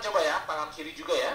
coba ya, tangan kiri juga ya.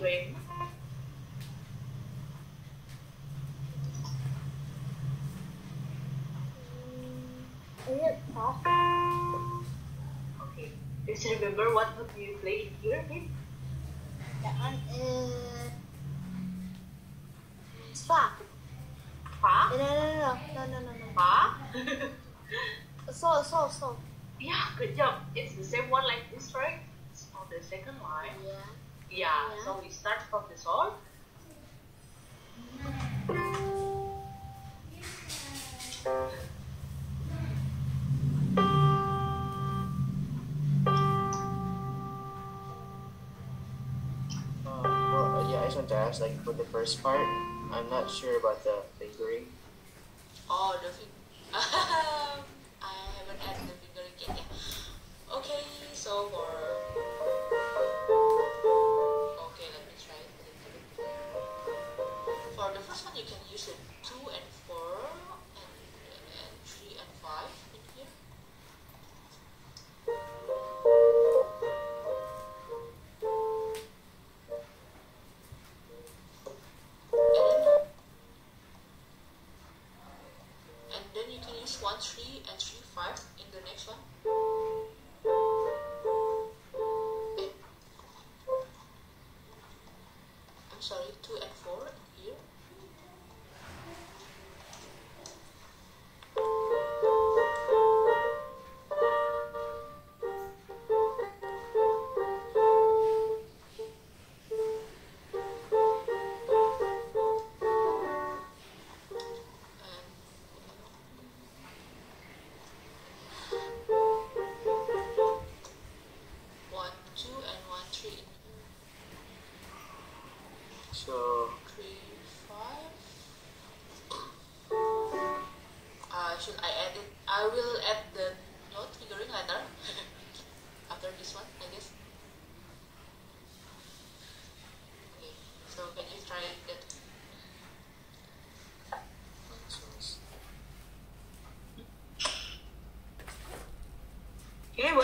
anyway. Is it possible? Okay. Just remember what book you played here, please. That one is... Uh, Fa. Fa? No, no, no, no, no, no, no. Fa? so, so, so. Yeah, good job. It's the same one like this, right? It's on the second line. Yeah. Yeah, yeah. so we start from the soul. Uh, uh, to ask, like, for the first part, I'm not sure about the fingering. Oh, the fingering. Um, I haven't had the fingering yet. Yeah. Okay, so for Two and 4 here.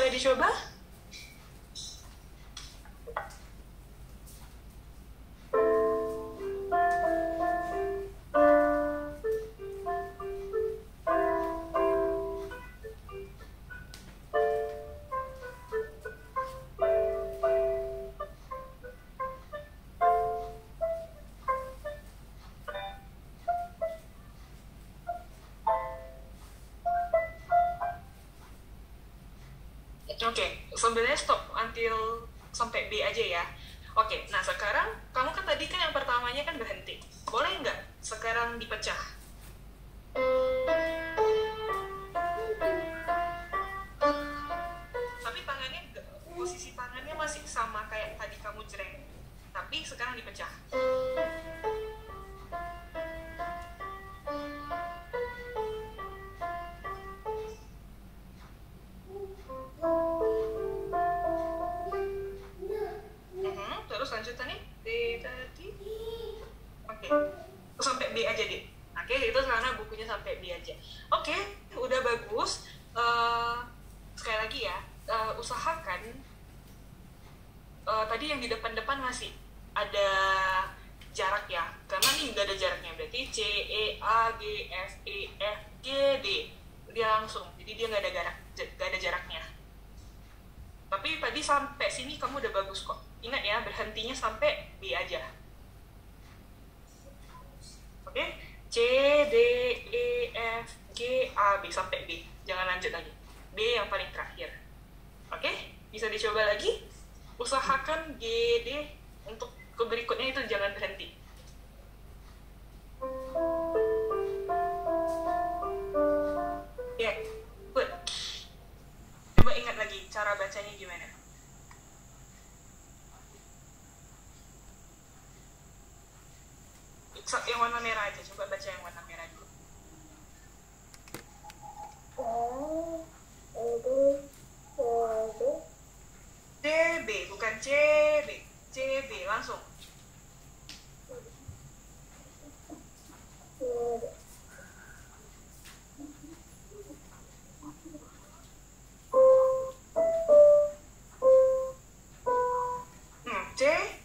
Oke, boleh sampai B aja ya. Oke, nah sekarang kamu kan tadi kan yang pertamanya kan berhenti. Boleh nggak sekarang dipecah? E, A, G, F, E, F, G, D. Dia langsung. Jadi dia nggak ada jarak, nggak ada jaraknya. Tapi tadi sampai sini kamu udah bagus kok. Ingat ya, berhentinya sampai B aja. Oke? C, D, E, F, G, A, B sampai B. Jangan lanjut lagi. B yang paling terakhir. Oke? Bisa dicoba lagi? Usahakan G, D untuk ke berikutnya itu jangan berhenti. Ya, good. Coba ingat lagi cara bacanya gimana. Yang warna merah aja, coba baca yang warna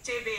C,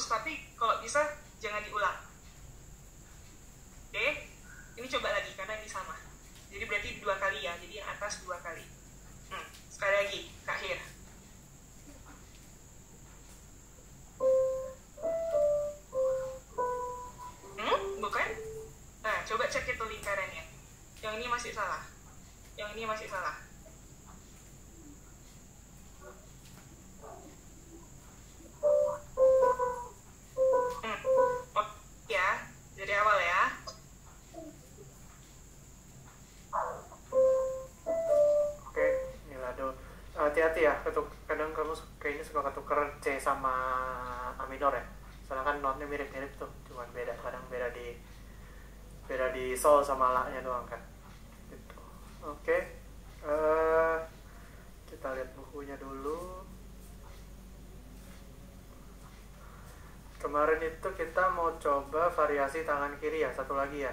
bagus. Tapi kalau bisa jangan diulang. Oke, ini coba lagi karena ini sama. Jadi berarti dua kali ya. Jadi yang atas dua kali. Hmm, sekali lagi, Kak Hir. Hmm, bukan? Nah, coba cek itu lingkarannya. Yang ini masih salah. Yang ini masih salah. Sol sama la nya doang kan. Gitu. Oke, eh, kita lihat bukunya dulu. Kemarin itu kita mau coba variasi tangan kiri ya, satu lagi ya.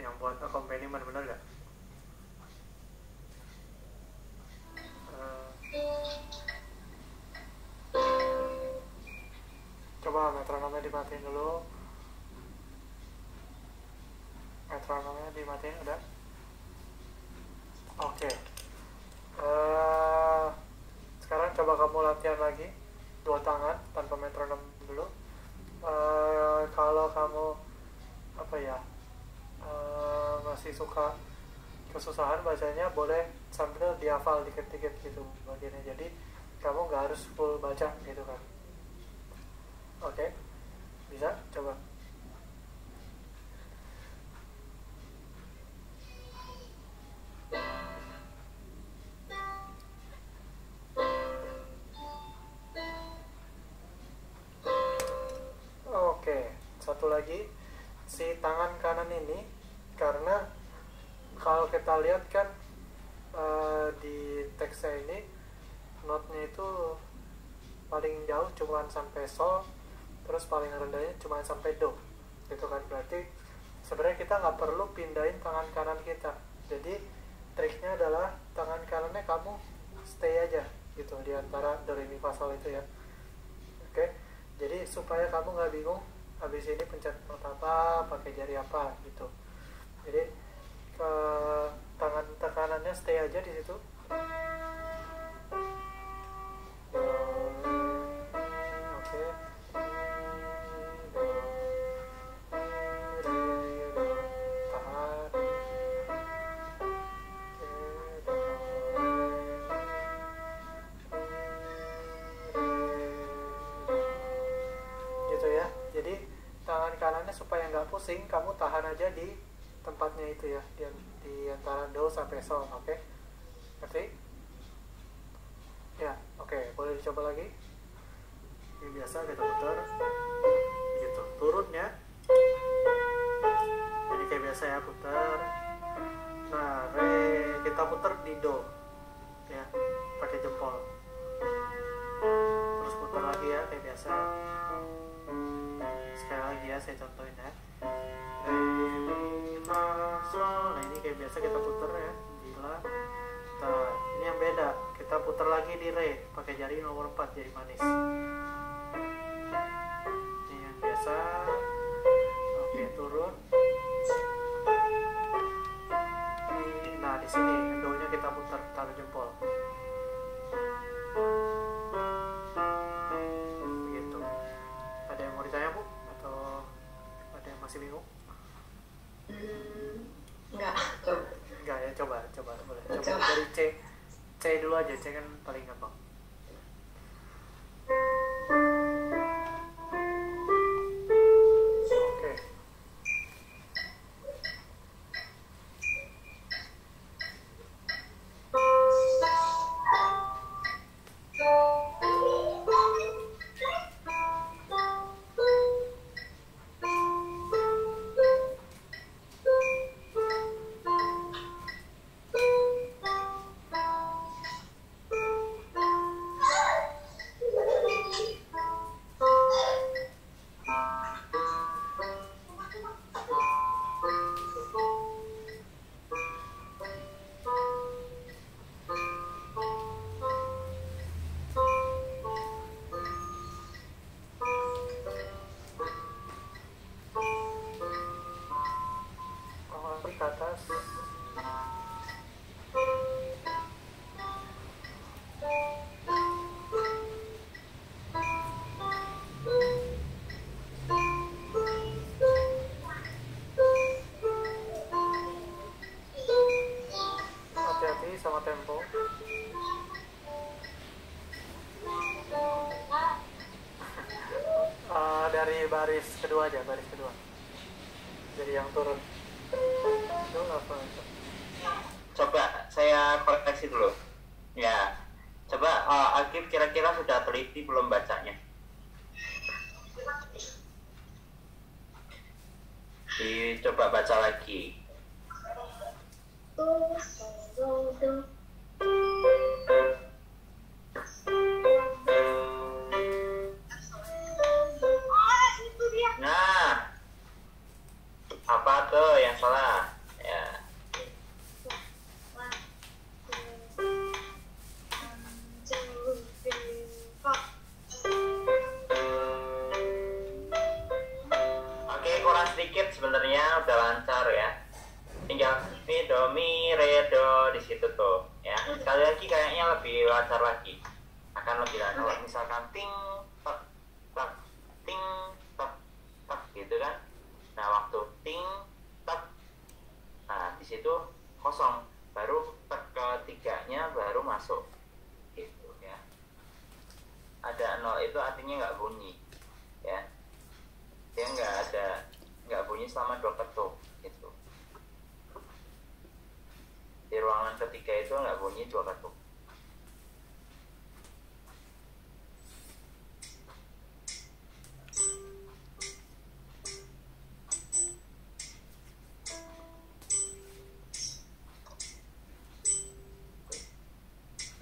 Yang buat accompaniment, bener gak? Dimatiin udah? Oke. Eh, sekarang coba kamu latihan lagi dua tangan tanpa metronom dulu. Eh, kalau kamu apa ya eh, masih suka kesusahan bacanya boleh sambil dihafal dikit-dikit gitu bagiannya. Jadi kamu nggak harus full baca gitu kan. Oke bisa? Coba satu lagi si tangan kanan ini karena kalau kita lihat kan eh, di teksnya ini notnya itu paling jauh cuma sampai sol, terus paling rendahnya cuma sampai do, gitu kan berarti sebenarnya kita nggak perlu pindahin tangan kanan kita. Jadi triknya adalah tangan kanannya kamu stay aja gitu di antara do re mi itu ya. Oke, jadi supaya kamu nggak bingung habis ini pencet not apa, pakai jari apa gitu. Jadi ke tangan tekanannya stay aja di situ. Tempatnya itu ya di, di antara do sampai sol oke? Ngerti? Ya oke boleh dicoba lagi? Ini biasa kita putar. Gitu turunnya. Jadi kayak biasa ya putar. Nah re kita putar di do ya pakai jempol. Terus putar lagi ya kayak biasa. Sekali lagi ya saya contohin ya. Re mi fa nah ini kayak biasa kita putar ya. Di la nah ini yang beda. Kita putar lagi di re pakai jari nomor 4 jari manis. Ini yang biasa. Oke turun. Nah di sini do nya kita putar taruh jempol. Begitu ada yang mau ditanya bu? Atau ada yang masih bingung Hmm, enggak, coba. enggak ya coba coba boleh coba, Coba. dari C C dulu aja C kan paling gampang baris kedua aja baris kedua jadi yang turun itu apa Coba saya koreksi dulu. Ya, coba uh, Akif kira-kira sudah teliti belum bacanya? Dicoba baca lagi. Nah, apa tuh yang salah? Ya. Oke, kurang sedikit sebenarnya udah lancar ya. Tinggal mi do mi re do di situ tuh ya. Sekali lagi kayaknya lebih lancar lagi. Akan lebih lancar. Misalkan ting artinya nggak bunyi ya. Dia nggak ada nggak bunyi selama dua ketuk gitu. Di ruangan ketiga itu nggak bunyi dua ketuk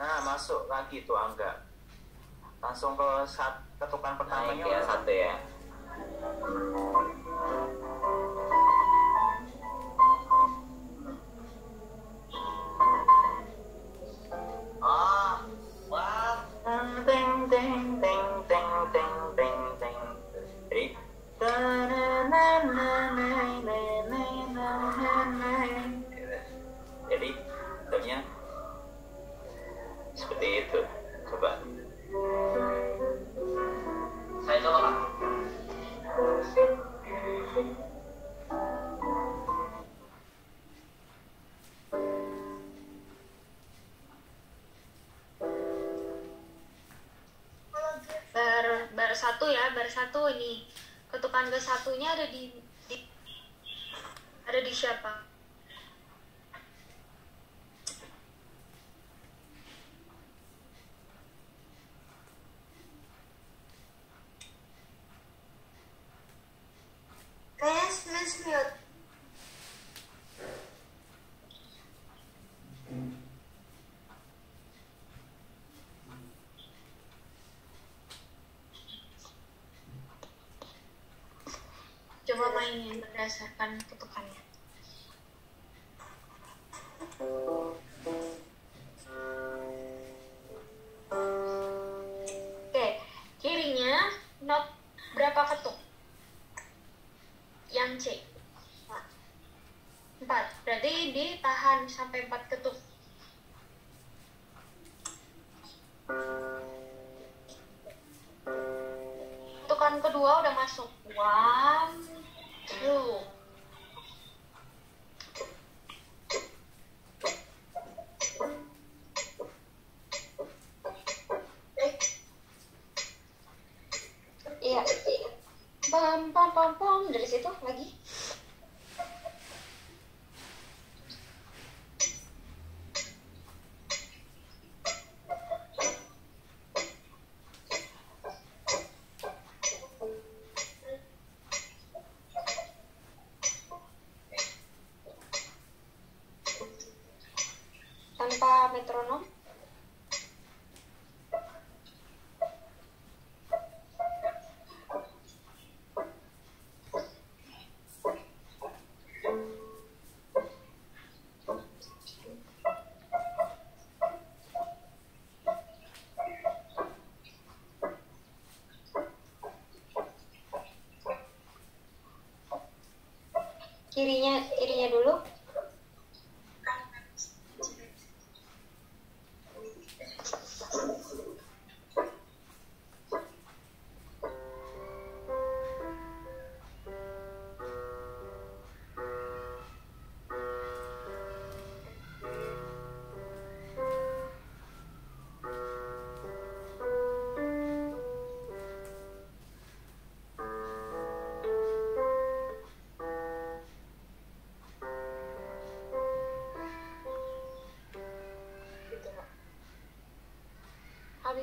Nah, masuk lagi tuh angga. Langsung ke saat ketukan pertamanya ya satu ya. Satu ya bar satu ini. Ketukan ke satunya ada di, di ada di siapa sampai empat ketuk metronom. Kirinya kirinya dulu.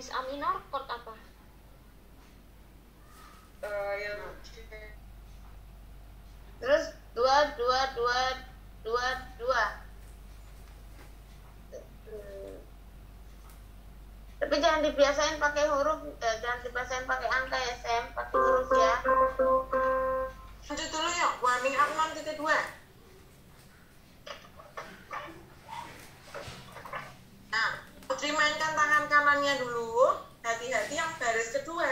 Habis A minor chord apa? Eh, yang Terus dua dua dua dua dua. Tapi jangan dibiasain pakai huruf, eh, jangan dibiasain pakai angka ya, Sam. Pakai huruf ya. lanjut dulu yuk warming up 6.2 nah Putri mainkan tangan kanannya dulu hati-hati yang baris kedua